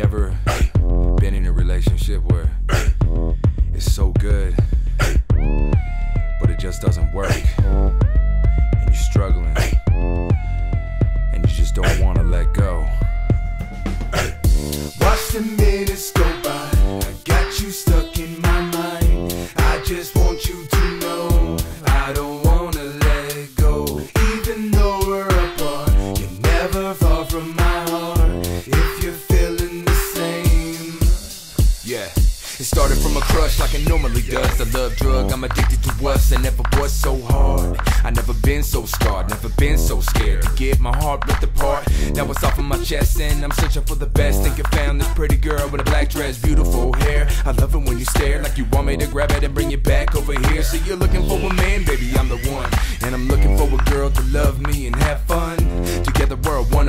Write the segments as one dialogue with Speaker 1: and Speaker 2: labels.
Speaker 1: ever been in a relationship where it's so good, but it just doesn't work? And you're struggling, and you just don't want to let go.
Speaker 2: Watch the minutes go by. I got you stuck in my mind. I just want you to
Speaker 1: It started from a crush like it normally does. The love drug, I'm addicted to us. It never was so hard. I never been so scarred, never been so scared to get my heart ripped apart. Now it's off of my chest and I'm searching for the best. Think I found this pretty girl with a black dress, beautiful hair. I love it when you stare like you want me to grab it and bring it back over here. So you're looking for a man, baby, I'm the one. And I'm looking for a girl to love me and have fun.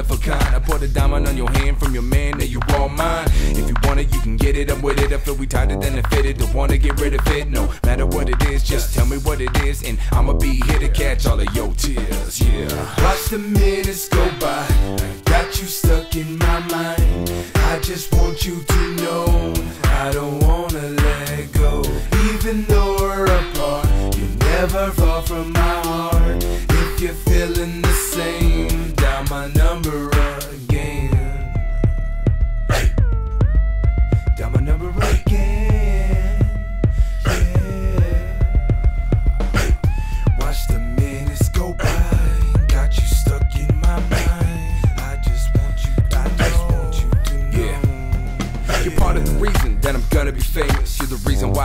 Speaker 1: Of a kind. I put a diamond on your hand from your man, now you all mine. If you want it, you can get it. I'm with it. I feel we tighter than it fitted. Don't wanna get rid of it. No matter what it is, just tell me what it is, and I'ma be here to catch all of your tears. Yeah.
Speaker 2: Watch the minutes go by. I got you stuck in my mind. I just want you to know I don't wanna let go. Even though we're apart, you're never far from my heart. If you're feeling the same, dial my number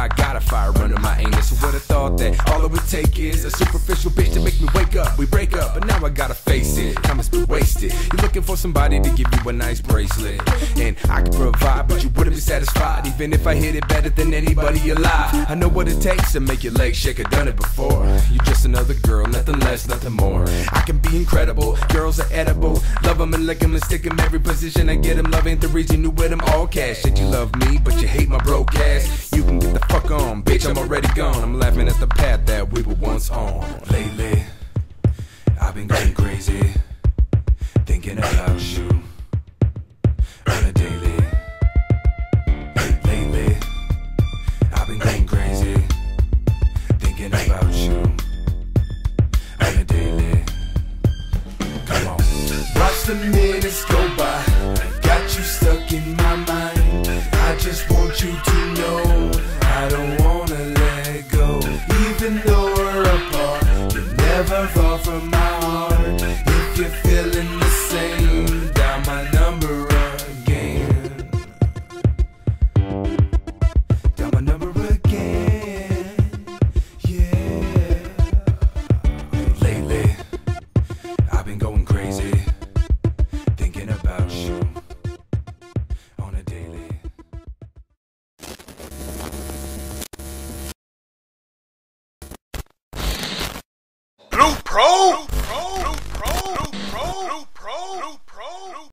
Speaker 2: I
Speaker 1: got a fire under my anus. Who would've thought that all it would take is a superficial bitch to make me wake up? We break up, but now I gotta face it. Time has been wasted. You're looking for somebody to give you a nice bracelet. And I can provide, but you wouldn't be satisfied. Even if I hit it better than anybody alive. I know what it takes to make your legs shake. I've done it before. You're just another girl, nothing less, nothing more. I can be incredible. Girls are edible. Love them and lick them and stick them every position. I get them. Love ain't the reason you with them all cash. Said you love me, but you hate my broke ass. You can get the fuck on, bitch. I'm already gone. I'm laughing at the path that we were once on.
Speaker 2: Lately, I've been going crazy, thinking about you on a daily. Lately, I've been going crazy, thinking about you on a daily. Come on, watch the minutes go by. Got you
Speaker 3: Pro?